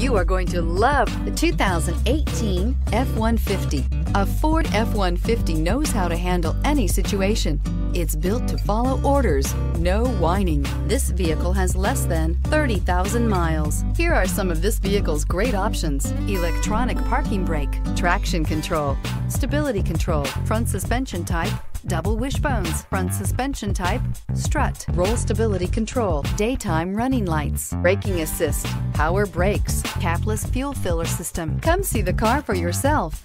You are going to love the 2018 F-150. A Ford F-150 knows how to handle any situation. It's built to follow orders, no whining. This vehicle has less than 30,000 miles. Here are some of this vehicle's great options. Electronic parking brake, traction control, stability control, front suspension type, double wishbones, front suspension type, strut, roll stability control, daytime running lights, braking assist, power brakes, capless fuel filler system. Come see the car for yourself.